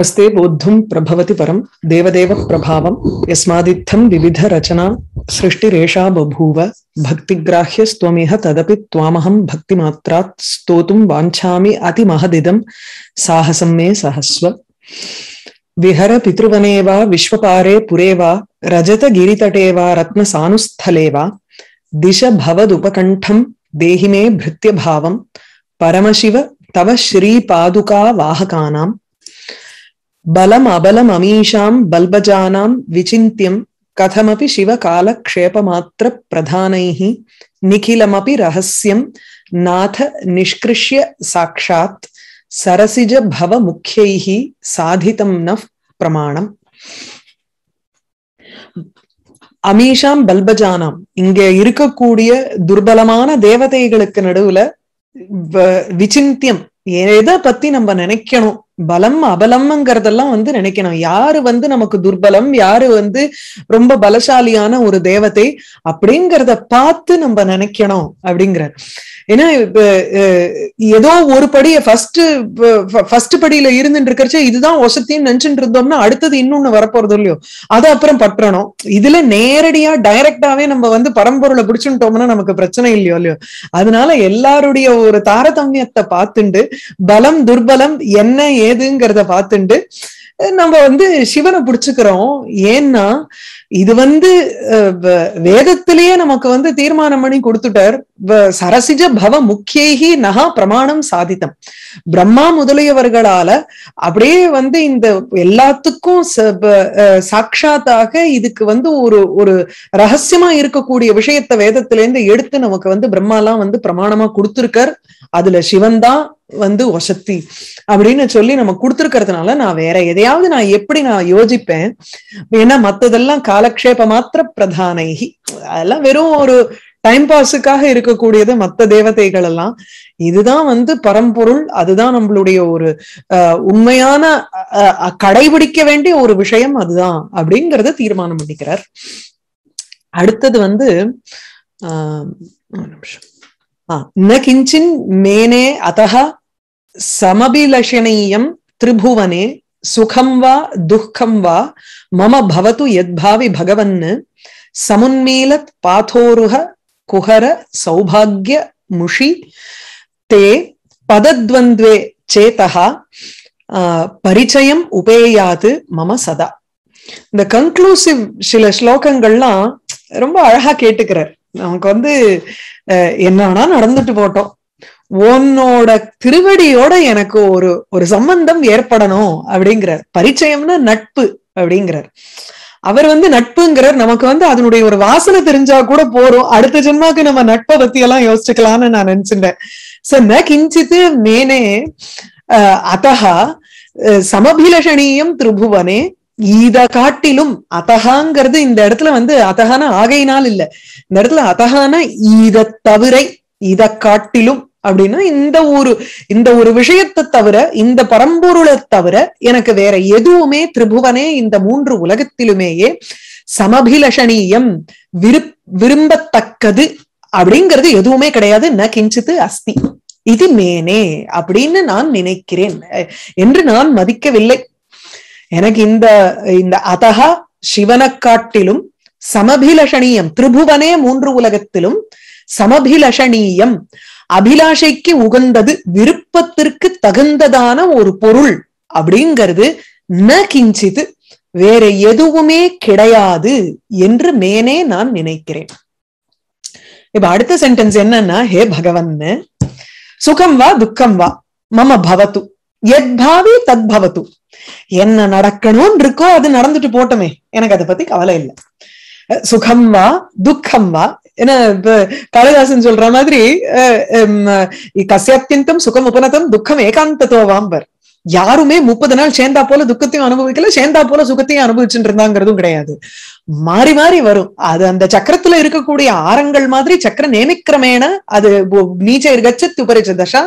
कस्ते बोद्धुं प्रभवति परं, देवदेव प्रभावं, यस्मादित्थं विविधरचना, सृष्टिरेषा बभूव, भक्तिग्राह्यस्त्वमिह तदपि त्वामहं भक्तिमात्रात् स्तोतुं वाञ्छामि अतिमहदिदं, साहसं मे सहस्व। विहर पितृवने वा, विश्वपारे पुरे वा रजतगिरितटे वा, रत्नसानुस्थले वा, दिश भवदुपकण्ठं, देहि मे भृत्यभावं, परमशिव तव श्रीपादुका वाहकानाम् பலம் அபலம் அமீஷாம் பல்பஜானாம் விசிந்தியம் கதமபி சிவகாலக்ஷேபமாத்திர பிரதானைஹி நிகிலமபி ரகசியம் நாத நிஷ்கிருஷ்ய சாட்சாத் சரசிஜ பவ முக்கியைஹி சாதிதம் ந பிரமாணம். அமீஷாம் பல்பஜானாம் இங்கே இருக்கக்கூடிய துர்பலமான தேவதைகளுக்கு நடுவுல விசிந்தியம் எதை பத்தி நம்ம நினைக்கணும்? பலம் அபலம்ங்கிறதெல்லாம் வந்து நினைக்கணும். யாரு வந்து நமக்கு துர்பலம் யாரு வந்து ரொம்ப பலசாலியான ஒரு தேவதை அப்படிங்கிறத பார்த்து நம்ம நினைக்கணும் அப்படிங்கிறார். ஏன்னா இப்ப ஏதோ ஒரு படிய ஃபர்ஸ்ட் ஃபர்ஸ்ட் படியில இருந்துட்டு இருக்கிறச்ச இதுதான் ஒசத்தின்னு நினைச்சுட்டு இருந்தோம்னா அடுத்தது இன்னொன்னு வரப்போறது இல்லையோ? அதை அப்புறம் பற்றணும். இதுல நேரடியா டைரக்டாவே நம்ம வந்து பரம்பொருளை பிடிச்சுட்டோம்னா நமக்கு பிரச்சனை இல்லையோ இல்லையோ? அதனால எல்லாருடைய ஒரு தாரதமியத்தை பார்த்துண்டு பலம் துர்பலம் என்ன ஏதுங்கிறத பார்த்துட்டு நம்ம வந்து சிவனை பிடிச்சுக்கிறோம். ஏன்னா இது வந்து வேதத்திலேயே நமக்கு வந்து தீர்மானம் பண்ணி கொடுத்துட்டார். சரசிஜ பவ முக்கியகி நகா பிரமாணம் சாதித்தம். பிரம்மா முதலியவர்களால அப்படியே வந்து இந்த எல்லாத்துக்கும் சாட்சாத்தாக இதுக்கு வந்து ஒரு ஒரு ரகசியமா இருக்கக்கூடிய விஷயத்த வேதத்திலேருந்து எடுத்து நமக்கு வந்து பிரம்மாலாம் வந்து பிரமாணமா கொடுத்துருக்கார். அதுல சிவன் தான் வந்து ஒசத்தி அப்படின்னு சொல்லி நம்ம கொடுத்துருக்கிறதுனால நான் வேற எதையாவது நான் எப்படி நான் யோசிப்பேன்? ஏன்னா மத்ததெல்லாம் காலக்ஷேப மாத்திர பிரதானைகி அதெல்லாம் வெறும் ஒரு டைம் பாஸுக்காக இருக்கக்கூடியது மத்த தேவதைகள் எல்லாம். இதுதான் வந்து பரம்பொருள். அதுதான் நம்மளுடைய ஒரு உண்மையான கடைபிடிக்க வேண்டிய ஒரு விஷயம் அதுதான் அப்படிங்கறத தீர்மானம் பண்ணிக்கிறார். அடுத்தது வந்து ஆஹ் நிமிஷம். ந கிஞ்சின் மேனே अतः समभिलषणीयं திரிபுவனே சுகம் வா துக்கம் வா मम भवतु यद्भावि भगवन् समुन्मीलत् पाथोरुह குஹர சௌபாகிய முஷி தே பதத்வந்த்வே சேதா பரிச்சயம் உபேயாது மம சதா இந்த கன்க்ளூசிவ் சில ஸ்லோகங்கள்லாம் ரொம்ப அழகா கேட்டுக்கிறார். நமக்கு வந்து என்னன்னா நடந்துட்டு போட்டோம். உன்னோட திருவடியோட எனக்கு ஒரு ஒரு சம்பந்தம் ஏற்படணும் அப்படிங்கிறார். பரிச்சயம்னா நட்பு அப்படிங்கிறார். அவர் வந்து நட்புங்கிறார் நமக்கு வந்து அதனுடைய ஒரு வாசனை தெரிஞ்சா கூட போறோம். அடுத்த ஜென்மாக்கு நம்ம நட்பை பத்தி எல்லாம் யோசிச்சுக்கலாம்னு நான் நினைச்சிட்டேன் சோ ந கிஞ்சித்து மேனே அத்தகா சமபிலஷணீயம் திரிபுவனே இத காட்டிலும் அத்தகாங்கிறது இந்த இடத்துல வந்து அத்தகான ஆகையினால் இல்ல. இந்த இடத்துல அத்தகான இத தவிர இத காட்டிலும் அப்படின்னா இந்த ஒரு இந்த ஒரு விஷயத்தை தவிர இந்த பரம்பொருளை தவிர எனக்கு வேற எதுவுமே திரிபுவனே இந்த மூன்று உலகத்திலுமேயே சமபிலஷணீயம் விரு விரும்பத்தக்கது அப்படிங்கிறது எதுவுமே கிடையாது. ந கிஞ்சித்து அஸ்தி. இது மேனே அப்படின்னு நான் நினைக்கிறேன். என்று நான் மதிக்கவில்லை. எனக்கு இந்த இந்த அதகா சிவனை காட்டிலும் சமபிலஷணீயம் திரிபுவனே மூன்று உலகத்திலும் சமபிலஷணீயம் அபிலாஷைக்கு உகந்தது விருப்பத்திற்கு தகுந்ததான ஒரு பொருள் அப்படிங்கிறது ந கிஞ்சித்து வேற எதுவுமே கிடையாது என்று மேனே நான் நினைக்கிறேன். இப்ப அடுத்த சென்டென்ஸ் என்னன்னா ஹே பகவன் சுகம் வா துக்கம் வா மம பவத்து. எத்பாவி தத்பவத்து. தத் பவத்து என்ன நடக்கணும்னு இருக்கோ அது நடந்துட்டு போட்டோமே. எனக்கு அதை பத்தி கவலை இல்லை. சுகம் வா துக்கம் வா. என்ன காளிதாசன் சொல்ற மாதிரி கசியத்தியந்தம் சுகம் உபநதம் துக்கம் ஏகாந்தத்துவாம்பர் யாருமே முப்பது நாள் சேர்ந்தா போல துக்கத்தையும் அனுபவிக்கல சேர்ந்தா போல சுகத்தையும் அனுபவிச்சுட்டு இருந்தாங்கிறதும் கிடையாது. மாறி மாறி வரும். அது அந்த சக்கரத்துல இருக்கக்கூடிய ஆரங்கள் மாதிரி சக்கர நேமிக்கிரமேன அது நீச்ச கச்சத்து உபரிச்ச தசா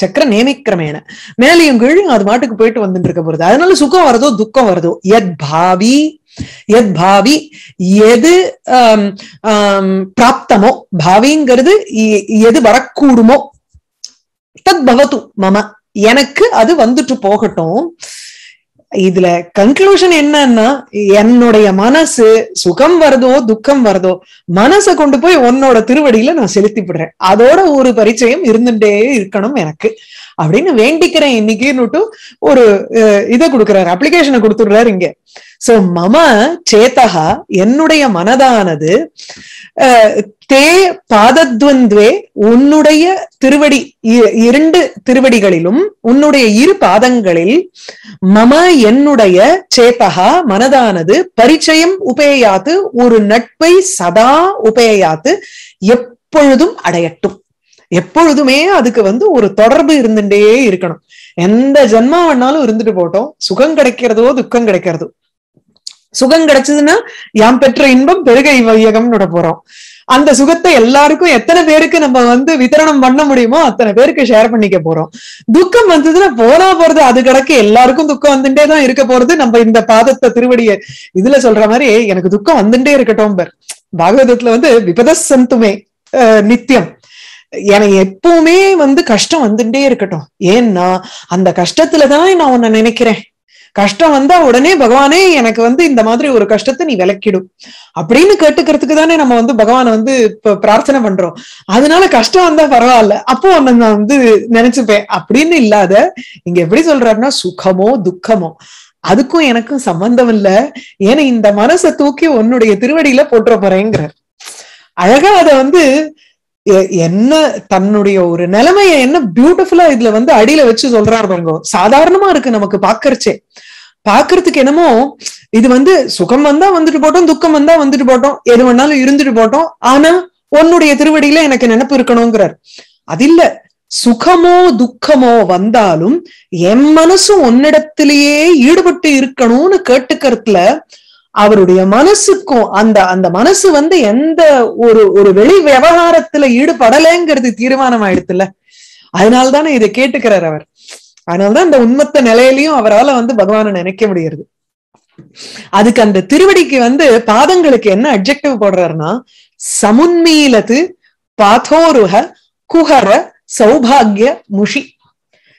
சக்கர நேமிக்கிரமேன மேலையும் கீழும் அது மாட்டுக்கு போயிட்டு வந்துட்டு இருக்க போறது. அதனால சுகம் வருதோ துக்கம் வருதோ? எத் பாவி எத் பாவி எது பிராப்தமோ? பாவிங்கிறது எது வரக்கூடுமோ? தத் பவத்து மம. எனக்கு அது வந்துட்டு போகட்டும். இதுல கன்க்ளூஷன் என்னன்னா என்னுடைய மனசு சுகம் வருதோ துக்கம் வருதோ மனசை கொண்டு போய் உன்னோட திருவடியில நான் செலுத்தி விடுறேன் அதோட ஒரு பரிச்சயம் இருந்துட்டே இருக்கணும் எனக்கு. அப்படின்னு வேண்டிக்கிறேன் இன்னைக்குன்னுட்டு ஒரு இதை கொடுக்குறாரு அப்ளிகேஷனை கொடுத்துடுறாரு இங்க. சோ மம சேத்தகா என்னுடைய மனதானது தே பாதத்வந்த்வே உன்னுடைய திருவடி இரண்டு திருவடிகளிலும் உன்னுடைய இரு பாதங்களில் மம என்னுடைய சேத்தகா மனதானது பரிச்சயம் உபேயாத்து ஒரு நட்பை சதா உபேயாத்து எப்பொழுதும் அடையட்டும் எப்பொழுதுமே அதுக்கு வந்து ஒரு தொடர்பு இருந்துட்டே இருக்கணும் எந்த ஜென்மா வேணாலும் இருந்துட்டு போட்டோம் சுகம் கிடைக்கிறதோ துக்கம் கிடைக்கிறதோ சுகம் கிடைச்சதுன்னா யாம் பெற்ற இன்பம் பெருக வையகம்னு போறோம். அந்த சுகத்தை எல்லாருக்கும் எத்தனை பேருக்கு நம்ம வந்து வித்தரணம் பண்ண முடியுமோ அத்தனை பேருக்கு ஷேர் பண்ணிக்க போறோம். துக்கம் வந்ததுன்னா போனா போறது அது கிடக்கு. எல்லாருக்கும் துக்கம் வந்துட்டே தான் இருக்க போறது. நம்ம இந்த பாதத்தை திருவடிய இதுல சொல்ற மாதிரி எனக்கு துக்கம் வந்துட்டே இருக்கட்டும் பர். பாகவதத்துல வந்து விபத சந்துமே நித்தியம் எனக்கு எப்பவுமே வந்து கஷ்டம் வந்துட்டே இருக்கட்டும். ஏன்னா அந்த கஷ்டத்துலதான் நான் உன்னை நினைக்கிறேன். கஷ்டம் வந்தா உடனே பகவானே எனக்கு வந்து இந்த மாதிரி ஒரு கஷ்டத்தை நீ விளக்கிடும் அப்படின்னு கேட்டுக்கிறதுக்கு தானே நம்ம வந்து பகவானை வந்து இப்ப பிரார்த்தனை பண்றோம். அதனால கஷ்டம் வந்தா பரவாயில்ல. அப்போ உன்னை நான் வந்து நினைச்சுப்பேன். அப்படின்னு இல்லாத இங்க எப்படி சொல்றாருன்னா சுகமோ துக்கமோ. அதுக்கும் எனக்கும் சம்பந்தம் இல்ல. ஏன்னா இந்த மனசை தூக்கி உன்னுடைய திருவடியில போட்டுற போறேங்கிறார். அழகா அத வந்து என்ன தன்னுடைய ஒரு நிலைமைய என்ன பியூட்டிஃபுல்லா இதுல வந்து அடியில வச்சு சொல்றாரு பாருங்க. சாதாரணமா இருக்கு நமக்கு பாக்குறச்சே. பாக்குறதுக்கு என்னமோ இது வந்து சுகம் வந்தா வந்துட்டு போட்டோம் துக்கம் வந்தா வந்துட்டு போட்டோம் எது வேணாலும் இருந்துட்டு போட்டோம் ஆனா உன்னுடைய திருவடியில எனக்கு நினப்பு இருக்கணுங்கிறார். அது இல்ல சுகமோ துக்கமோ வந்தாலும் என் மனசும் உன்னிடத்திலேயே ஈடுபட்டு இருக்கணும்னு கேட்டுக்கிறதுல அவருடைய மனசுக்கும் அந்த அந்த மனசு வந்து எந்த ஒரு ஒரு வெளி விவகாரத்துல ஈடுபடலைங்கிறது தீர்மானம் ஆயிடுத்துல அதனால்தானே இதை கேட்டுக்கிறார் அவர். அதனால்தான் இந்த உண்மத்த நிலையிலையும் அவரால் வந்து பகவானை நினைக்க முடியறது. அதுக்கு அந்த திருவடிக்கு வந்து பாதங்களுக்கு என்ன அப்ஜெக்டிவ் போடுறாருன்னா சமுன்மீலத்து பாதோருக குஹர சௌபாகிய முஷி.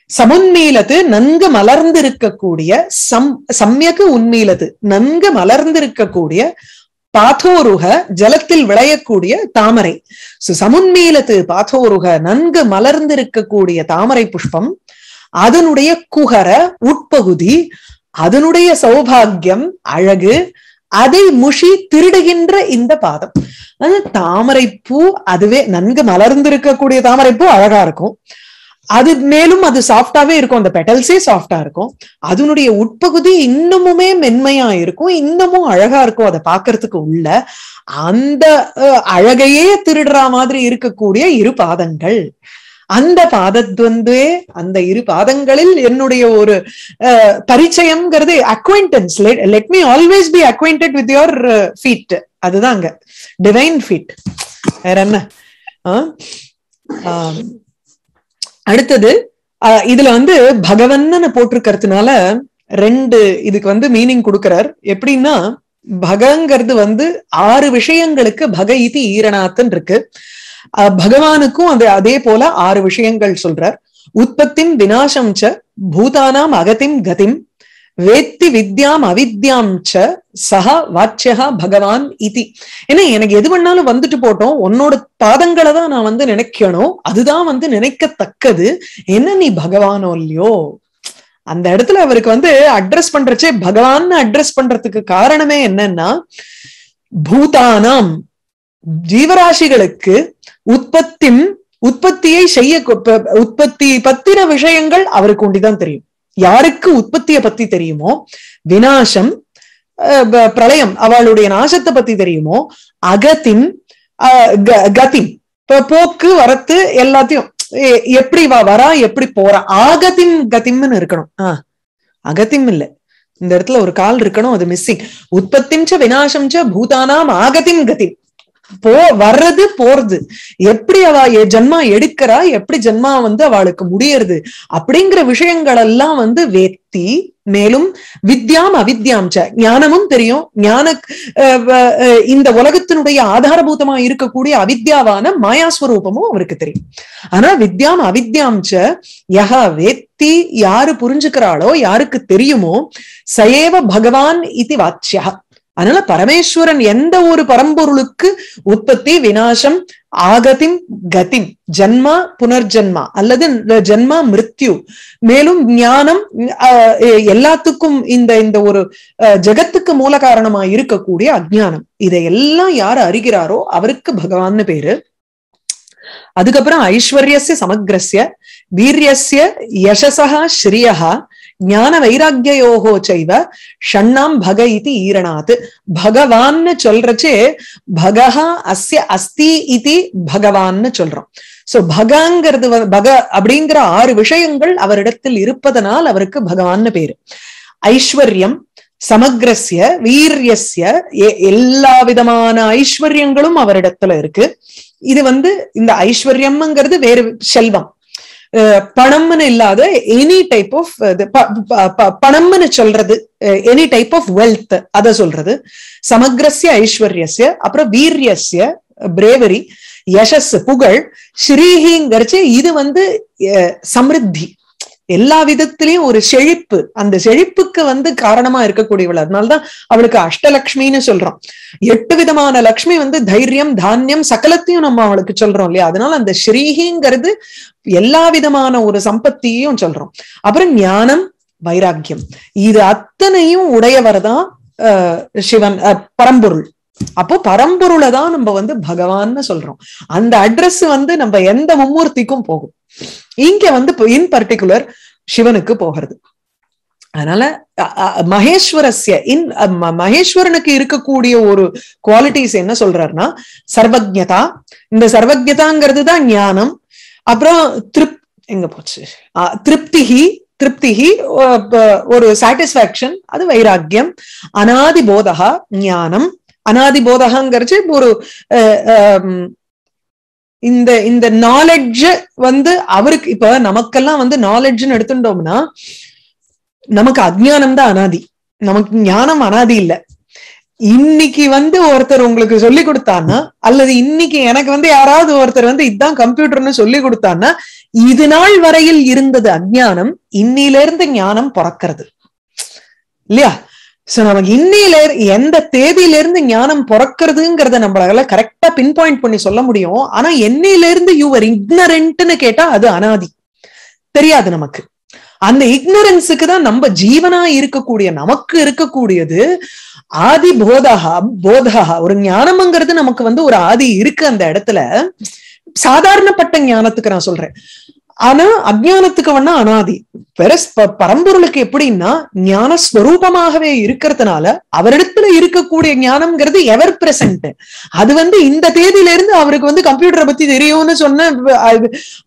சமுன்மீலத்து நன்கு மலர்ந்திருக்கக்கூடிய சம் சம்யக்கு உன்மீலத்து நன்கு மலர்ந்திருக்கக்கூடிய பாத்தோருக ஜலத்தில் விளையக்கூடிய தாமரை. சமுன்மீலத்து பாத்தோருக நன்கு மலர்ந்திருக்கக்கூடிய தாமரை புஷ்பம் அதனுடைய குகர உட்பகுதி அதனுடைய சௌபாகியம் அழகு அதை முஷி திருடுகின்ற இந்த பாதம். தாமரை பூ அதுவே நன்கு மலர்ந்திருக்கக்கூடிய தாமரை பூ அழகா இருக்கும். அது மேலும் அது சாஃப்டாவே இருக்கும். அந்த பெட்டல்ஸே சாஃப்டா இருக்கும். அதனுடைய உட்பகுதி இன்னமுமே மென்மையா இருக்கும். இன்னமும் அழகா இருக்கும் அதை பாக்குறதுக்கு உள்ள. அந்த அழகையே திருடுற மாதிரி இருக்கக்கூடிய இரு பாதங்கள். அந்த பாதத்வந்தே அந்த இரு பாதங்களில் என்னுடைய ஒரு பரிச்சயம்ங்கிறது acquaintance let me always be acquainted with your feet அதுதாங்க. டிவைன் ஃபீட் வேற என்ன? அடுத்தது இதுல வந்து பகவன்னு போட்டிருக்கிறதுனால ரெண்டு இதுக்கு வந்து மீனிங் கொடுக்கிறார். எப்படின்னா பகங்கிறது வந்து ஆறு விஷயங்களுக்கு பக இது ஈரணாத்தன் இருக்கு. பகவானுக்கும் அது அதே போல ஆறு விஷயங்கள் சொல்றார். உற்பத்தின் வினாசம் ச பூதானாம் அகதிம் கதிம். வேத்தி வித்யாம் அவித்யாம் ச சஹா வாட்சகா பகவான் இதி. ஏன்னா எனக்கு எது வேணாலும் வந்துட்டு போட்டோம் உன்னோட பாதங்களை தான் நான் வந்து நினைக்கணும். அதுதான் வந்து நினைக்கத்தக்கது. என்ன நீ பகவானோ இல்லையோ? அந்த இடத்துல அவருக்கு வந்து அட்ரஸ் பண்றச்சே பகவான் அட்ரஸ் பண்றதுக்கு காரணமே என்னன்னா பூதானாம் ஜீவராசிகளுக்கு உற்பத்தி உற்பத்தியை செய்ய உற்பத்தி பத்தின விஷயங்கள் அவருக்கு ஒண்டிதான் தெரியும். யாருக்கு உற்பத்தியை பத்தி தெரியுமோ வினாசம் பிரளயம் அவளுடைய நாசத்தை பத்தி தெரியுமோ அகத்தின் கதிம் போக்கு வரத்து எல்லாத்தையும் எப்படி வா வரா எப்படி போறா ஆகத்தின் கதிம்னு இருக்கணும். ஆஹ் அகத்திம் இல்ல. இந்த இடத்துல ஒரு கால் இருக்கணும் அது மிஸ்ஸிங் உற்பத்திம் வினாசம் ச பூதானாம் ஆகத்தின் கதி போ வர்றது போறது. எப்படி அவ ஜென்மா எடுக்கிறா எப்படி ஜென்மா வந்து அவளுக்கு முடியறது அப்படிங்கிற விஷயங்கள் எல்லாம் வந்து வேத்தி மேலும் வித்யாம் அவித்யாம் ச ஞானமும் தெரியும். ஞான இந்த உலகத்தினுடைய ஆதாரபூதமா இருக்கக்கூடிய அவித்யாவான மாயாஸ்வரூபமும் அவருக்கு தெரியும். ஆனா வித்யாம் அவித்யாம் ச வேத்தி யாரு புரிஞ்சுக்கிறாளோ யாருக்கு தெரியுமோ சயேவ பகவான் இது வாச்சியா அதனால பரமேஸ்வரன் எந்த ஒரு பரம்பொருளுக்கு உற்பத்தி விநாசம் ஆகதிம் கதிம் ஜன்மா புனர்ஜன்மா அல்லது ஜன்மா மிருத்யு. மேலும் ஞானம் அஹ், எல்லாத்துக்கும் இந்த இந்த ஒரு அஹ், மூல காரணமா இருக்கக்கூடிய அஜ்ஞானம். இதையெல்லாம் யார் அறிகிறாரோ அவருக்கு பகவான்னு பேரு. அதுக்கப்புறம் ஐஸ்வர்யசிய சமக்ரஸ்ய வீரியசிய யசசா ஸ்ரீயா ஞான வைராக்கியோகோ செய்வ ஷண்ணாம் பக இது ஈரணாத். பகவான்னு சொல்றச்சே பகஹா அஸ்ய அஸ்தி இது பகவான்னு சொல்றோம். சோ பகங்கிறது பக அப்படிங்கிற ஆறு விஷயங்கள் அவரிடத்தில் இருப்பதனால் அவருக்கு பகவான்னு பேரு. ஐஸ்வர்யம் சமக்ரஸ்ய வீரியஸ்ய எல்லா விதமான ஐஸ்வர்யங்களும் அவரிடத்துல இருக்கு. இது வந்து இந்த ஐஸ்வர்யம்ங்கிறது வேறு செல்வம். பணம்னு இல்லாத எனி டைப் ஆஃப் பணம்னு சொல்றது எனி டைப் ஆஃப் வெல்த் அத சொல்றது. சமக்ரஸ்ய ஐஸ்வர்யஸ்ய அப்புறம் வீரியஸ்ய பிரேவரி யசஸ் புகழ் ஸ்ரீஹிங்கிறச்சு இது வந்து அஹ், சமிருத்தி. எல்லா விதத்திலையும் ஒரு செழிப்பு அந்த செழிப்புக்கு வந்து காரணமா இருக்கக்கூடியவள். அதனாலதான் அவளுக்கு அஷ்டலக்ஷ்மின்னு சொல்றோம். எட்டு விதமான லக்ஷ்மி வந்து தைரியம் தானியம் சகலத்தையும் நம்ம அவளுக்கு சொல்றோம் இல்லையா? அதனால அந்த ஸ்ரீஹிங்கிறது எல்லா விதமான ஒரு சம்பத்தியையும் சொல்றோம். அப்புறம் ஞானம் வைராக்கியம். இது அத்தனையும் உடையவர் தான் சிவன் அஹ், பரம்பொருள். அப்போ பரம்பொருளை தான் நம்ம வந்து பகவான்னு சொல்றோம். அந்த அட்ரஸ் வந்து நம்ம எந்த மும்மூர்த்திக்கும் போகும். இங்க வந்து இன் பர்டிகுலர் சிவனுக்கு போகிறது. அதனால மகேஸ்வரஸ்ய இன் மகேஸ்வரனுக்கு இருக்கக்கூடிய ஒரு குவாலிட்டிஸ் என்ன சொல்றாருன்னா சர்வஜதா இந்த சர்வஜதாங்கிறது தான் ஞானம். அப்புறம் திருப் எங்க போச்சு? ஆ, திருப்திஹி திருப்திஹி ஒரு சாட்டிஸ்பாக்சன் அது வைராக்கியம். அனாதி போதகா ஞானம். அனாதி போதகாங்கிறச்சு ஒரு அஹ், இந்த இந்த நாலெட்ஜ் வந்து அவருக்கு இப்ப நமக்கெல்லாம் வந்து நாலெட்ஜ்னு எடுத்துட்டோம்னா நமக்கு அஜ்ஞானம் தான் அனாதி. நமக்கு ஞானம் அனாதி இல்ல. இன்னைக்கு வந்து ஒருத்தர் உங்களுக்கு சொல்லி கொடுத்தான்னா அல்லது இன்னைக்கு எனக்கு வந்து யாராவது ஒருத்தர் வந்து இதுதான் கம்ப்யூட்டர்னு சொல்லி கொடுத்தான்னா இது நாள் வரையில் இருந்தது அஜ்ஞானம் இன்னில இருந்து ஞானம் பிறக்கிறது. இல்லையா? சோ நமக்கு இன்னையில எந்த தேதியில இருந்து ஞானம் பிறக்கிறதுங்கிறத நம்மளால கரெக்டா பின் பாயிண்ட் பண்ணி சொல்ல முடியும். ஆனா என்னையில இருந்து யூவர் இக்னரண்ட்னு கேட்டா அது அனாதி. தெரியாது நமக்கு. அந்த இக்னரன்ஸுக்கு தான் நம்ம ஜீவனா இருக்கக்கூடிய நமக்கு இருக்கக்கூடியது ஆதி போதகா போதகா. ஒரு ஞானம்ங்கிறது நமக்கு வந்து ஒரு ஆதி இருக்கு அந்த இடத்துல. சாதாரணப்பட்ட ஞானத்துக்கு நான் சொல்றேன். ஆனா அஜ்ஞானத்துக்கு வேணா அனாதி. பெற பரம்பொருளுக்கு எப்படின்னா ஞான ஸ்வரூபமாகவே இருக்கிறதுனால அவரிடத்துல இருக்கக்கூடிய ஞானம்ங்கிறது எவர் பிரசன்ட் அது வந்து இந்த தேதியில இருந்து அவருக்கு வந்து கம்ப்யூட்டரை பத்தி தெரியும்னு சொன்ன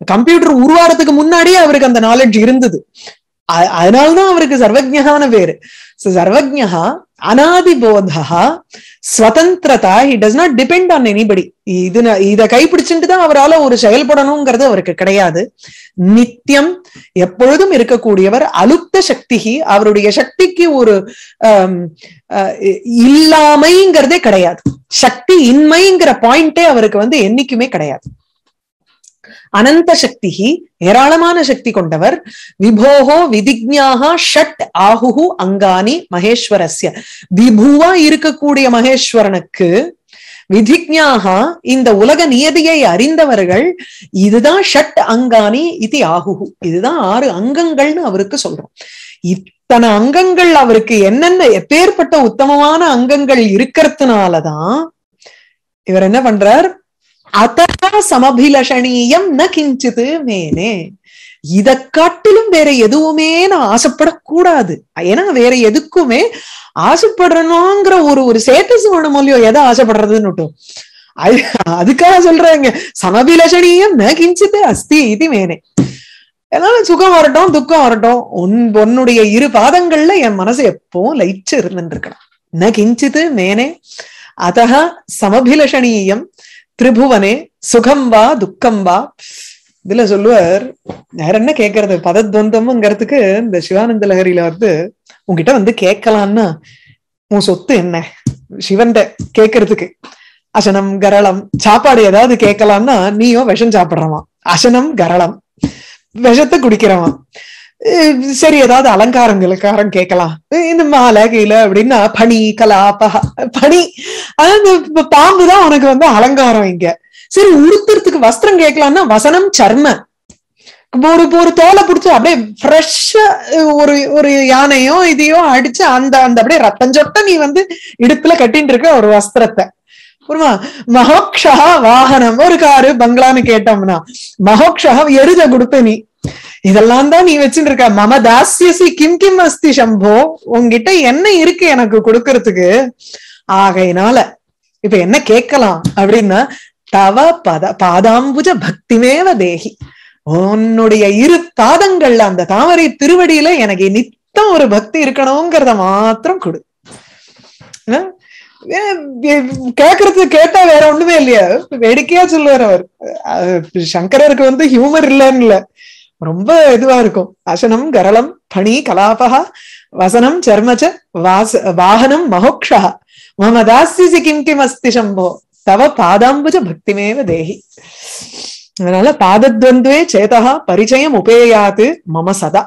கம்ப்யூட்டர் உருவாறதுக்கு முன்னாடியே அவருக்கு அந்த நாலேஜ் இருந்தது. அ- அதனாலதான் அவருக்கு சர்வஜகான பேரு. சர்வஜகா அனாதிபோதா அனாதி ஸ்வதந்திரதா he does not depend on anybody இது இதை இத கைப்பிடிச்சுட்டு தான் அவரால ஒரு செயல்படணுங்கிறது அவருக்கு கிடையாது. நித்தியம் எப்பொழுதும் இருக்கக்கூடியவர் அலுப்த சக்தி அவருடைய சக்திக்கு ஒரு அஹ், இல்லாமைங்கிறதே கிடையாது. சக்தி இன்மைங்கிற பாயிண்டே அவருக்கு வந்து என்னைக்குமே கிடையாது. அனந்த சக்தி ஏராளமான சக்தி கொண்டவர். விபோகோ விதிஜாகா ஷட் ஆகுஹு அங்கானி மகேஸ்வரஸ்ய. விபுவா இருக்கக்கூடிய மகேஸ்வரனுக்கு விதிஜாகா இந்த உலக நியதியை அறிந்தவர்கள் இதுதான் ஷட் அங்கானி இது ஆகுஹு இதுதான் ஆறு அங்கங்கள்னு அவருக்கு சொல்றோம். இத்தனை அங்கங்கள் அவருக்கு என்னென்ன எப்பேற்பட்ட உத்தமமான அங்கங்கள் இருக்கிறதுனாலதான் இவர் என்ன பண்றார்? அதா சமபிலஷணீயம் ந கிஞ்சிது மேனே. இத காட்டிலும் வேற எதுவுமே நான் ஆசைப்படக்கூடாது. ஏன்னா வேற எதுக்குமே ஆசைப்படுறணுங்கிற ஒரு ஒரு சேட்டஸ் வேணும் இல்லையோ எதை ஆசைப்படுறதுன்னு அது அதுக்காக சொல்றாங்க. சமபிலஷணியம் ந கிஞ்சித்து அஸ்தி இது மேனே. ஏதாவது சுகம் வரட்டும் துக்கம் வரட்டும் உன் உன்னுடைய இரு பாதங்கள்ல என் மனசு எப்பவும் லைச்சு இருந்துட்டு இருக்கணும் ந கிஞ்சித்து மேனே. அதஹ சமபிலஷணீயம் திரிபுவனே சுகம் வா துக்கம் வா. இதுல சொல்லுவார் வேற என்ன கேட்கறது? பதத்வந்தம்ங்கிறதுக்கு இந்த சிவானந்த லஹரியில வந்து உங்ககிட்ட வந்து கேட்கலாம்னா உன் சொத்து என்ன? சிவன்ட கேட்கறதுக்கு. அசனம் கரளம் சாப்பாடு ஏதாவது கேட்கலாம்னா நீயும் விஷம் சாப்பிடுறவான். அசனம் கரளம். விஷத்தை குடிக்கிறவான். சரி ஏதாவது அலங்காரம் இலக்காரம் கேட்கலாம். இந்த மாலை கீழே அப்படின்னா பனி கலா பனி. அதாவது பாம்புதான் பாம்பு தான் உனக்கு வந்து அலங்காரம் இங்க. சரி உடுத்துறதுக்கு வஸ்திரம் கேட்கலாம்னா வசனம் சர்ம. ஒரு ஒரு தோலை பிடிச்சி அப்படியே ஃப்ரெஷ்ஷா ஒரு ஒரு யானையோ இதையோ அடிச்சு அந்த அந்த அப்படியே ரத்தம் சொட்ட நீ வந்து இடுப்புல கட்டின்னு இருக்க ஒரு வஸ்திரத்தை. புரியுமா? மகோக்ஷா வாகனம். ஒரு காரு பங்களான்னு கேட்டோம்னா. மகோக்ஷா எருத கொடுப்ப நீ. இதெல்லாம் தான் நீ வச்சுட்டு இருக்க மம தாசியசி கிம் கிம் அஸ்தி சம்போ. உங்ககிட்ட என்ன இருக்கு எனக்கு கொடுக்கறதுக்கு? ஆகையினால இப்ப என்ன கேட்கலாம் அப்படின்னா தவ பத பாதாம்புஜ பக்திமேவ தேகி உன்னுடைய இரு பாதங்கள்ல அந்த தாமரை திருவடியில எனக்கு நித்தம் ஒரு பக்தி இருக்கணுங்கிறத மாத்திரம் கொடு. அஹ் கேக்குறது கேட்டா வேற ஒண்ணுமே இல்லையா. வேடிக்கையா சொல்லுவார் அவர். சங்கரருக்கு வந்து ஹியூமர் இல்லைன்னு இல்ல ரொம்ப இதுவா இருக்கும். அசனம் கரளம் பணி கலாபா வசனம் சர்மச்ச வாச வாகனம் மகோக்ஷா மம தாஸ்தி கிம் கிம் அஸ்தி சம்போ. தவ பாதாம்புஜ பக்திமேவ தேகி அதனால பாதத்வந்துவே சேதா பரிச்சயம் உபேயாது மம சதா.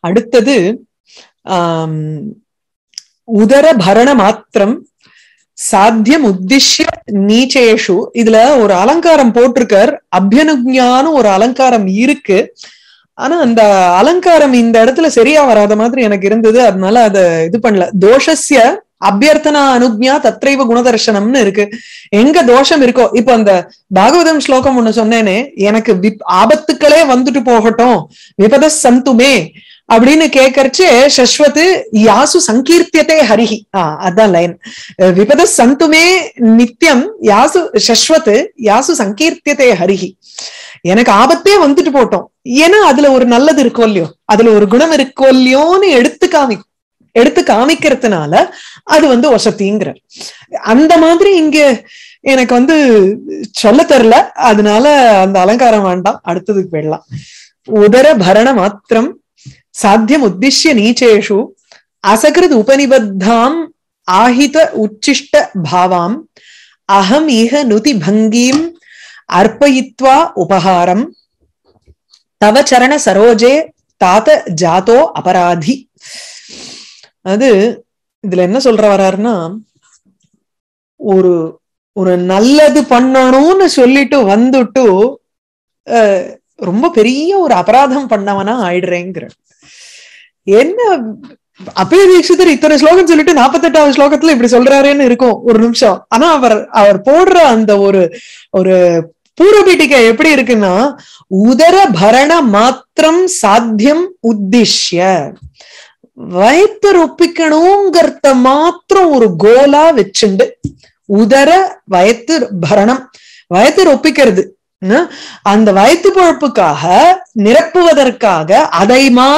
அடுத்தது ஆஹ் உதர பரண மாத்திரம் சாத்தியம் உத்திஷ்ய நீச்சேஷு. இதுல ஒரு அலங்காரம் போட்டிருக்கார். அபியனுஜான ஒரு அலங்காரம் இருக்கு. ஆனா அந்த அலங்காரம் இந்த இடத்துல சரியா வராத மாதிரி எனக்கு இருந்தது. அதனால அத இது பண்ணல. தோஷஸ்ய அபியர்த்தனா அனுஜ்யா தத்ரைவ குணதர்ஷனம்னு இருக்கு. எங்க தோஷம் இருக்கோ இப்ப அந்த பாகவதம் ஸ்லோகம் ஒண்ணு சொன்னேனே எனக்கு விப் ஆபத்துக்களே வந்துட்டு போகட்டும். விபத சந்துமே அப்படின்னு கேட்கறச்சு சஸ்வத் யாசு சங்கீர்த்தியத்தே ஹரிஹி. ஆஹ் அதான் லைன் விபத சந்துமே நித்தியம் யாசு சஸ்வத் யாசு சங்கீர்த்தியத்தே ஹரிஹி. எனக்கு ஆபத்தே வந்துட்டு போட்டோம். ஏன்னா அதுல ஒரு நல்லது இருக்கோ இல்லையோ? அதுல ஒரு குணம் இருக்கோ இல்லையோன்னு எடுத்து காமி எடுத்து காமிக்கிறதுனால அது வந்து வசதிங்கிற அந்த மாதிரி இங்க எனக்கு வந்து சொல்ல தெரில அதனால அந்த அலங்காரம் வேண்டாம். அடுத்ததுக்கு போயிடலாம். உதர பரண மாத்திரம் சாத்தியம் உத்திஷ்ய நீச்சேஷு அசகிருத் உபனிபத்தாம் ஆஹித உச்சிஷ்ட பாவாம் அகம் இஹ நுதி பங்கீம் அர்ப்பயித்வா உபகாரம் தவ சரண சரோஜே தாத்த ஜாதோ அபராதி அது இதுல என்ன சொல்ற வர்றாருன்னா ஒரு ஒரு நல்லது பண்ணணும்னு சொல்லிட்டு வந்துட்டு ரொம்ப பெரிய ஒரு அபராதம் பண்ணவனா ஆயிடுறேங்கிற. என்ன? அப்பய தீட்சிதர் இத்தனை ஸ்லோகம் சொல்லிட்டு நாற்பத்தெட்டாவது ஸ்லோகத்துல இப்படி சொல்றாருன்னு இருக்கும் ஒரு நிமிஷம். ஆனா அவர் அவர் போடுற அந்த ஒரு ஒரு பூர்வபீட்டிகை எப்படி இருக்குன்னா உதர பரண மாத்திரம் சாத்தியம் உத்திஷ்ய. வயத்தை ஒப்பிக்கணுங்கிறத மாத்திரம் ஒரு கோலா வச்சுண்டு உதர வயத்து பரணம். வயத்து ஒப்பிக்கிறது அந்த வயத்து பொழப்புக்காக நிரப்புவதற்காக அதை மா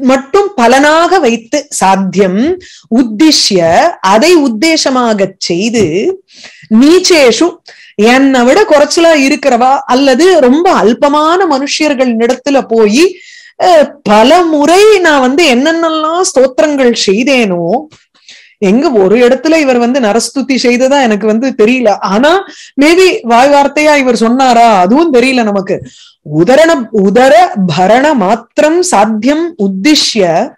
மட்டும் பலனாக வைத்து சாத்தியம். உத்திஷ்ய அதை உத்தேசமாக செய்து நீச்சேஷு என்னை விட குறைச்சலா இருக்கிறவா? அல்லது ரொம்ப அல்பமான மனுஷர்கள் இடத்துல போய் பல முறை நான் வந்து என்னென்னலாம் ஸ்தோத்திரங்கள் செய்தேனோ எங்க ஒரு இடத்துல இவர் வந்து நரஸ்துதி செய்ததா எனக்கு வந்து தெரியல. ஆனா மேபி வாய் வார்த்தையா இவர் சொன்னாரா? அதுவும் தெரியல நமக்கு. உதரண உதர பரண மாத்திரம் சாத்தியம் உத்திஷ்ய.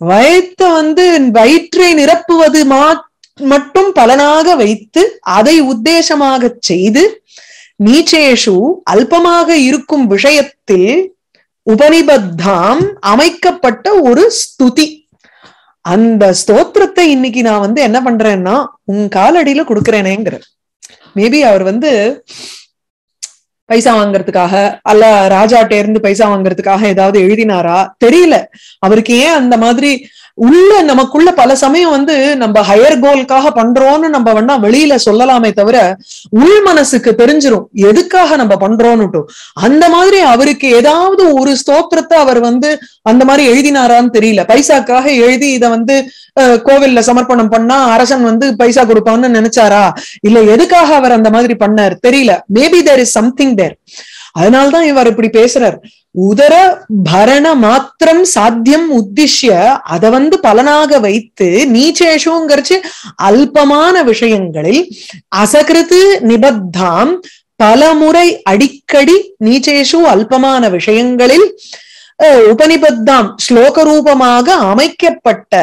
வயத்தை வந்து வயிற்றை நிரப்புவது மா மட்டும் பலனாக வைத்து அதை உத்தேசமாக செய்து நீச்சேஷு அல்பமாக இருக்கும் விஷயத்தில் உபனிபத்தாம் அமைக்கப்பட்ட ஒரு ஸ்துதி. அந்த ஸ்தோத்திரத்தை இன்னைக்கு நான் வந்து என்ன பண்றேன்னா உன் காலடியில கொடுக்கறேனேங்கிற. மேபி அவர் வந்து பைசா வாங்குறதுக்காக அல்ல ராஜாட்ட இருந்து பைசா வாங்குறதுக்காக ஏதாவது எழுதினாரா? தெரியல. அவருக்கு ஏன் அந்த மாதிரி உள்ள நமக்குள்ள பல சமயம் வந்து நம்ம ஹையர் கோல்காக பண்றோம்னு நம்ம வேணா வெளியில சொல்லலாமே தவிர உள் மனசுக்கு தெரிஞ்சிரும். எதுக்காக நம்ம பண்றோம்னுட்டு அந்த மாதிரி அவருக்கு ஏதாவது ஒரு ஸ்தோத்திரத்தை அவர் வந்து அந்த மாதிரி எழுதினாரான்னு தெரியல. பைசாக்காக எழுதி இதை வந்து கோவில்ல சமர்ப்பணம் பண்ணா அரசன் வந்து பைசா கொடுப்பான்னு நினைச்சாரா? இல்ல எதுக்காக அவர் அந்த மாதிரி பண்ணார் தெரியல. Maybe there is something there அதனால்தான் இவர் இப்படி பேசுறார். உதர பரண மாத்திரம் சாத்தியம் உத்திஷ்ய அத வந்து பலனாக வைத்து நீச்சேஷுங்கிறச்சு அல்பமான விஷயங்களில் அசகிருத்து நிபத்தாம் பலமுறை அடிக்கடி நீச்சேஷு அல்பமான விஷயங்களில் உபனிபத்தாம் ஸ்லோக ரூபமாக அமைக்கப்பட்ட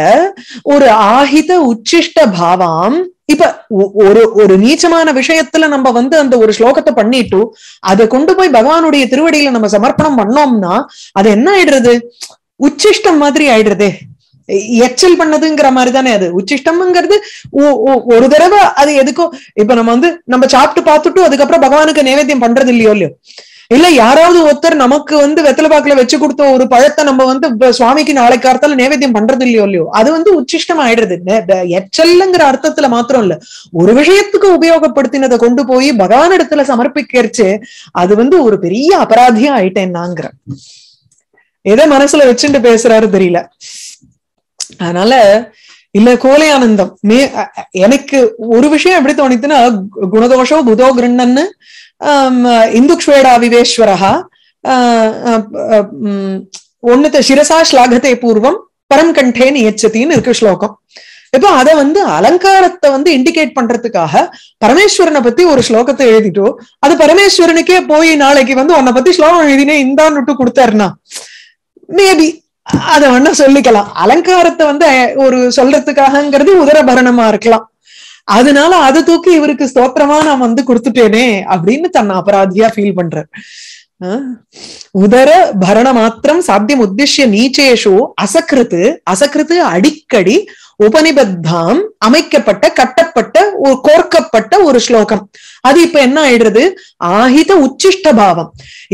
ஒரு ஆஹித உச்சிஷ்ட பாவாம் இப்ப ஒரு ஒரு நீச்சமான விஷயத்துல நம்ம வந்து அந்த ஒரு ஸ்லோகத்தை பண்ணிட்டு அதை கொண்டு போய் பகவானுடைய திருவடியில நம்ம சமர்ப்பணம் பண்ணோம்னா அது என்ன ஆயிடுறது? உச்சிஷ்டம் மாதிரி ஆயிடுறதே. எச்சல் பண்ணதுங்கிற மாதிரி தானே அது. உச்சிஷ்டம்ங்கிறது ஒரு தடவை அது எதுக்கும் இப்ப நம்ம வந்து நம்ம சாப்பிட்டு பார்த்துட்டு அதுக்கப்புறம் பகவானுக்கு நைவேத்தியம் பண்றது இல்லையோ இல்லையோ? இல்ல யாராவது ஒருத்தர் நமக்கு வந்து வெத்தலை பாக்குல வச்சு கொடுத்த ஒரு பழத்தை நம்ம வந்து சுவாமிக்கு நாளைக்கு காலத்தால நேவேத்தியம் பண்றது இல்லையோ இல்லையோ அது வந்து உச்சிஷ்டம் ஆயிடுறது எச்சல்லுங்கிற அர்த்தத்துல மாத்திரம் இல்ல. ஒரு விஷயத்துக்கு உபயோகப்படுத்தினதை கொண்டு போய் பகவானிடத்துல சமர்ப்பிக்கிறச்சு அது வந்து ஒரு பெரிய அபராதியா ஆயிட்டேன் நாங்கிற எதை மனசுல வச்சுட்டு பேசுறாரு தெரியல. அதனால இல்ல கோலையானந்தம் மே எனக்கு ஒரு விஷயம் எப்படி தோணித்துன்னா குணதோஷம் புதோ கிருண்ணன்னு இந்துக்ஷ்வேடா விவேஸ்வரஹா ஆஹ், ஒண்ணுத்த சிரசா ஸ்லாகத்தை பூர்வம் பரம் கண்டே நியச்சத்தின்னு இருக்கு ஸ்லோகம். இப்போ அத வந்து அலங்காரத்தை வந்து இண்டிகேட் பண்றதுக்காக பரமேஸ்வரனை பத்தி ஒரு ஸ்லோகத்தை எழுதிட்டோ அது பரமேஸ்வரனுக்கே போய் நாளைக்கு வந்து உன்னை பத்தி ஸ்லோகம் எழுதினே இந்தான்னுட்டு கொடுத்தாருனா மேபி அத வேணா சொல்லிக்கலாம். அலங்காரத்தை வந்து ஒரு சொல்றதுக்காகங்கிறது உதரபரணமா இருக்கலாம். அதனால அதை தூக்கி இவருக்கு ஸ்தோத்திரமா நான் வந்து கொடுத்துட்டேனே அப்படின்னு தன்னை அபராதியா ஃபீல் பண்றார். உதர பரண மாத்திரம் சாத்தியம் உத்திஷ்ய நீச்சேஷு அசக்கிருத்து அசக்கிருத்து அடிக்கடி உபனிபத்தாம் அமைக்கப்பட்ட கட்டப்பட்ட ஒரு கோர்க்கப்பட்ட ஒரு ஸ்லோகம். அது இப்ப என்ன ஆயிடுறது? ஆஹித உச்சிஷ்ட பாவம்.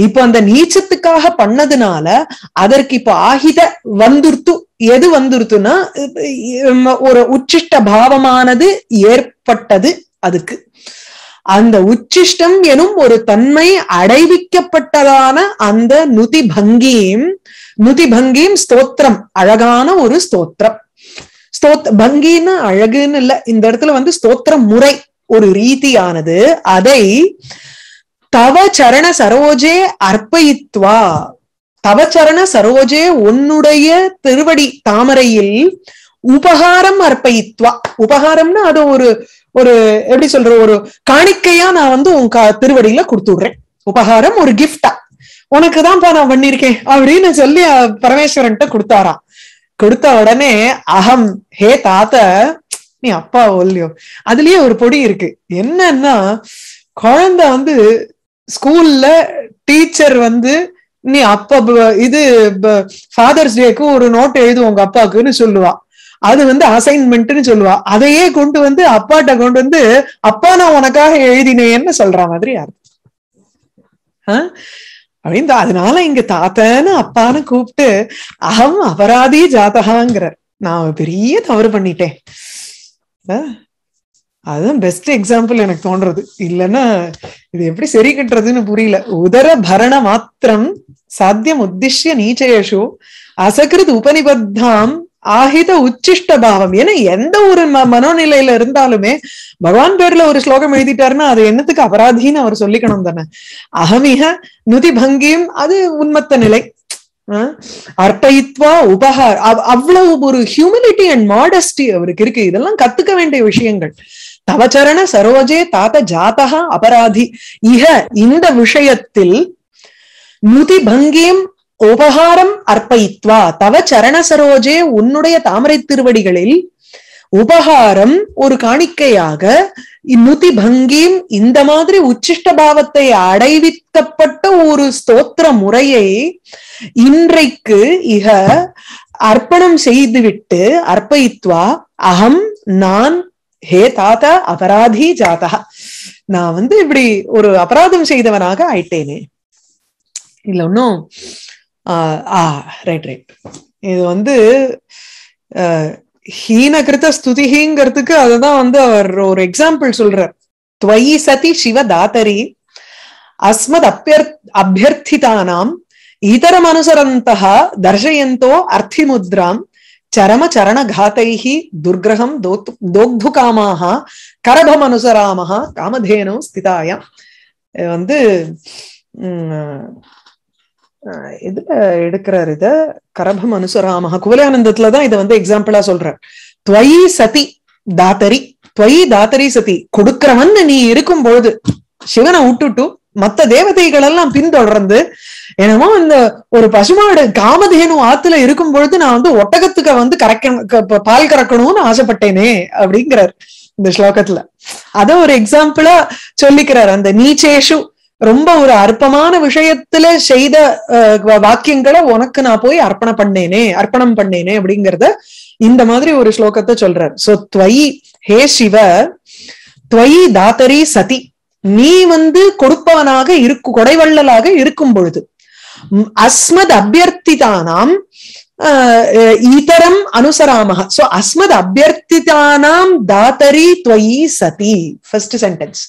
இப்ப அந்த நீச்சத்துக்காக பண்ணதுனால அதற்கு இப்ப ஆஹித வந்துருத்து எது வந்துருத்துன்னா ஒரு உச்சிஷ்ட பாவமானது ஏற்பட்டது அதுக்கு. அந்த உச்சிஷ்டம் எனும் ஒரு தன்மை அடைவிக்கப்பட்டதான அந்த நுதி பங்கீம் நுதி பங்கீம் ஸ்தோத்திரம் அழகான ஒரு ஸ்தோத்திரம். ஸ்தோத் பங்கின்னு அழகுன்னு இல்ல இந்த இடத்துல வந்து ஸ்தோத்திர முறை ஒரு ரீதியானது அதை தவ சரண சரோஜே அர்ப்பயித்வா. தவ சரண சரோஜே உன்னுடைய திருவடி தாமரையில் உபகாரம் அர்ப்பயித்வா. உபகாரம்னா அது ஒரு ஒரு எப்படி சொல்ற ஒரு காணிக்கையா நான் வந்து உன் கா- திருவடியில கொடுத்துடுறேன். உபகாரம் ஒரு கிஃப்டா உனக்குதான்ப்பா நான் பண்ணிருக்கேன் அப்படின்னு சொல்லி பரமேஸ்வரன்ட்ட கொடுத்தாராம். கொடுத்த உடனே அகம் ஹே தாத்த நீ அப்பா இல்லையோ அதுலயே ஒரு பொடி இருக்கு. என்னன்னா குழந்தை வந்து ஸ்கூல்ல டீச்சர் வந்து நீ அப்பா இது ஃபாதர்ஸ் டேக்கு ஒரு நோட் எழுது உங்க அப்பாக்குன்னு சொல்லுவா. அது வந்து அசைன்மெண்ட்னு சொல்லுவா. அதையே கொண்டு வந்து அப்பாட்ட கொண்டு வந்து அப்பா நான் உனக்காக எழுதினேன்னு சொல்ற மாதிரி அர்த்தம். அப்படின்னு அதனால இங்க தாத்தன்னு அப்பான்னு கூப்பிட்டு அகம் அபராதி ஜாதகாங்கிறார். நான் பெரிய தவறு பண்ணிட்டேன். அதுதான் பெஸ்ட் எக்ஸாம்பிள் எனக்கு தோன்றது. இல்லைன்னா இது எப்படி சரி கட்டுறதுன்னு புரியல. உதர பரண மாத்திரம் சாத்தியம் உத்திஷ்ய நீச்சயேஷு அசகிருத் உபனிபத்தாம் ஆஹித உச்சிஷ்ட பாவம். ஏன்னா எந்த ஒரு ம- மனோநிலையில இருந்தாலுமே பகவான் பேர்ல ஒரு ஸ்லோகம் எழுதிட்டாருன்னா அது என்னத்துக்கு அபராதின்னு அவர் சொல்லிக்கணும் தானே. அகமிக நுதி பங்கியும் அது உன்மத்த நிலை. அர்ப்பயித்வா உபகார் அவ்வளவு ஒரு ஹியூமிலிட்டி அண்ட் மாடஸ்டி அவருக்கு இருக்கு. இதெல்லாம் கத்துக்க வேண்டிய விஷயங்கள். தவச்சரண சரோஜே தாத்த ஜாதகா அபராதி. இக இந்த விஷயத்தில் நுதி பங்கியம் உபகாரம் அர்ப்பயித்வா. தவ சரண சரோஜே உன்னுடைய தாமரை திருவடிகளில் உபகாரம் ஒரு காணிக்கையாக நுதி பங்கீம் இந்த மாதிரி உச்சிஷ்ட பாவத்தை அடைவித்தப்பட்ட ஒரு ஸ்தோத்திர முறையை இன்றைக்கு இக அர்ப்பணம் செய்துவிட்டு அர்ப்பயித்வா அகம் நான் ஹே தாத்தா அபராதி ஜாதா. நான் வந்து இப்படி ஒரு அபராதம் செய்தவனாக ஆயிட்டேனே. இல்ல ஒன்னும் ஆஹ் ஆ ரைட் ரைட் இது வந்து ஹீனகிருத ஸ்துதிகிங்கிறதுக்கு அததான் வந்து அவர் ஒரு எக்ஸாம்பிள் சொல்றார். துவயி சதி சிவ தாத்தரி அஸ்மத் அப்பியர் அபியர்த்திதானாம் இதரம் அனுசரந்தா தர்ஷயந்தோ அர்த்தி முத்ராம் சரம சரண காத்தைஹி துர்கிரகம் தோக்து காமாக கரபம் அனுசராமஹா காமதேனு ஸ்திதாயம். வந்து இதுல எடுக்கிறார் இத கரபம் அனுசராமஹ. குவலியானந்தத்துலதான் இதை வந்து எக்ஸாம்பிளா சொல்றார். துவயி சதி தாத்தரி துவயி தாத்தரி சதி. கொடுக்கிறவன் நீ இருக்கும் பொழுது சிவனை விட்டுட்டு மத்த தேவதைகள் எல்லாம் பின்தொடர்ந்து என்னமோ இந்த ஒரு பசுமாடு காமதேனு ஆத்துல இருக்கும் பொழுது நான் வந்து ஒட்டகத்துக்கு வந்து கரைக்கணும் பால் கறக்கணும்னு ஆசைப்பட்டேனே அப்படிங்கிறார் இந்த ஸ்லோகத்துல. அத ஒரு எக்ஸாம்பிளா சொல்லிக்கிறார். அந்த நீச்சேஷு ரொம்ப ஒரு அற்பமான விஷயத்துல செய்த வாக்கியங்களை உனக்கு நான் போய் அர்ப்பணம் பண்ணேனே அர்ப்பணம் பண்ணேனே அப்படிங்கறத இந்த மாதிரி ஒரு ஸ்லோகத்தை சொல்றார். சோ துவயி ஹே சிவ துவயி தாத்தரி சதி. நீ வந்து கொடுப்பவனாக இருக்கு கொடைவள்ளலாக இருக்கும் பொழுது அஸ்மத் அபியர்த்திதானாம் இதரம் அனுசராமக சோ அஸ்மத் அபியர்த்திதானாம் தாத்தரி துவயி சதி. ஃபர்ஸ்ட் சென்டென்ஸ்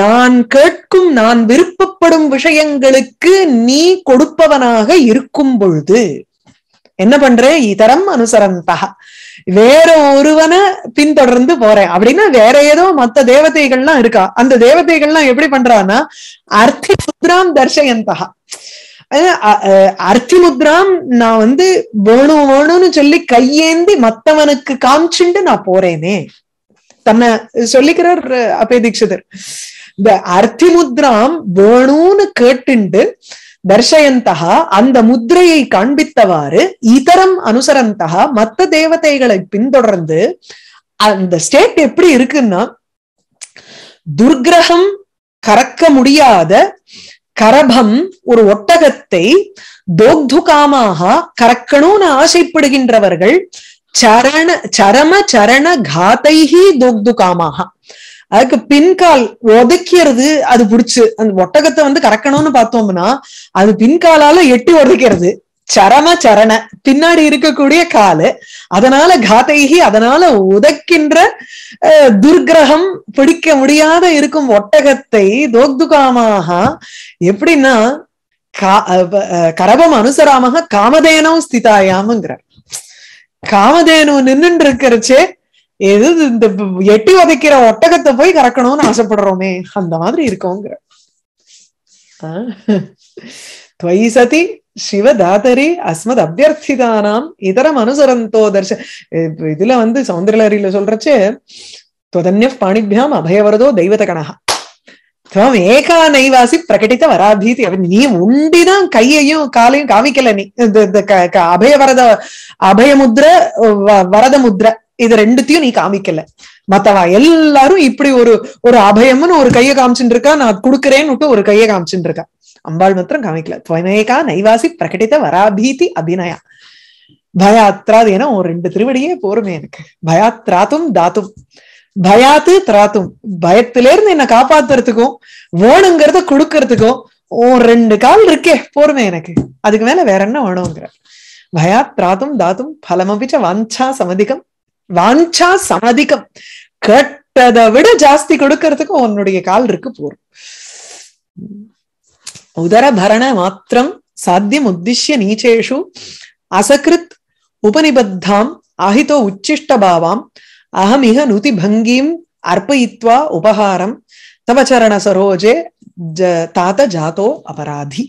நான் கேட்கும் நான் விருப்பப்படும் விஷயங்களுக்கு நீ கொடுப்பவனாக இருக்கும் பொழுது என்ன பண்றேன் இதரம் அனுசரந்தா. வேற ஒருவனை பின்தொடர்ந்து போறேன். அப்படின்னா வேற ஏதோ மத்த தேவதைகள்லாம் இருக்கா? அந்த தேவதைகள்லாம் எப்படி பண்றான்னா அர்த்தி முத்ராம் தர்ஷயந்தா அர்த்தி முத்ராம் நான் வந்து வேணும் வேணும்னு சொல்லி கையேந்தி மத்தவனுக்கு காமிச்சுண்டு நான் போறேனே. தன்னை சொல்லிக்கிறார் அப்பே தீட்சிதர். இந்த அர்த்தி முத்ராம் வேணும்னு கேட்டுண்டு தர்ஷயந்தகா அந்த முத்திரையை காண்பித்தவாறு இதரம் அனுசரந்தகா மத்த தேவதைகளை பின்தொடர்ந்து அந்த ஸ்டேட் எப்படி இருக்குன்னா துர்கிரகம் கறக்க முடியாத கரபம் ஒரு ஒட்டகத்தை தோக்துகாமாக கறக்கணும்னு ஆசைப்படுகின்றவர்கள் சரண சரம சரண காத்தைஹி தோக்துகாமாக அதுக்கு பின்கால் உதைக்கிறது அது பிடிச்சு. அந்த ஒட்டகத்தை வந்து கறக்கணும்னு பார்த்தோம்னா அது பின்காலால எட்டி உதைக்கிறது சரம சரண. பின்னாடி இருக்கக்கூடிய காலு. அதனால காத்தைகி அதனால உதைக்கின்ற துர்கிரகம் பிடிக்க முடியாத இருக்கும் ஒட்டகத்தை தோக்துகாமாக எப்படின்னா கரபம் அனுசராமக காமதேனம் ஸ்திதாயாமுங்கிறார். காமதேனு நின்னுட்டு இருக்கிறச்சே எது இந்த எட்டி உதைக்கிற ஒட்டகத்தை போய் கறக்கணும்னு ஆசைப்படுறோமே அந்த மாதிரி இருக்கோங்கிற. துவை சதி சிவதாதரி அஸ்மத் அபியர்த்திதானாம் இதரம் அனுசரந்தோ தர்ஷ. இதுல வந்து சௌந்தரலரியில சொல்றச்சு துவதன்ய பாணிபியாம் அபயவரதோ தெய்வத கணகா துவம் ஏகா நைவாசி பிரகடித்த வராபீதி. நீ உண்டிதான் கையையும் காலையும் காமிக்கல நீ. அபயவரத அபயமுத்ர வரத முத்ர இது ரெண்டுத்தையும் நீ காமிக்கல. மத்தவா எல்லாரும் இப்படி ஒரு ஒரு அபயம்னு ஒரு கையை காமிச்சுட்டு இருக்கா நான் கொடுக்குறேன்னு ஒரு கையை காமிச்சுட்டு இருக்கா அம்பாள் மாத்திரம் காமிக்கல. துவமேகா நைவாசி பிரகடித்த வராபீதி அபிநயா. பயாத்ராது ஏன்னா ஒரு ரெண்டு திருவடியே போருமே எனக்கு. பயாத்ராத்தும் தாத்தும். பயாத்து திராத்தும். பயத்தில இருந்து என்ன காப்பாத்துறதுக்கும் வேணுங்கிறத கொடுக்கறதுக்கும் ஓ ரெண்டு கால் இருக்கே போருமே எனக்கு. அதுக்கு மேல வேற என்ன வேணுங்கிற. பயாத் திராத்தும் தாத்தும் பலமபிச்ச வாஞ்சா சமதிகம். வாஞ்சா சமதிகம். கேட்டதை விட ஜாஸ்தி கொடுக்கறதுக்கு உன்னுடைய கால் இருக்கு போரும் உதர பரண மாத்திரம் சாத்தியம் உத்திஷ்ய நீச்சேஷு. அசகிருத் உபனிபத்தாம் அஹிதோ உச்சிஷ்ட பாவாம். அகமிக நுதி பங்கீம் அர்ப்பயித்வா உபகாரம் தவ சரண சரோஜே தாத்த ஜாதோ அபராதி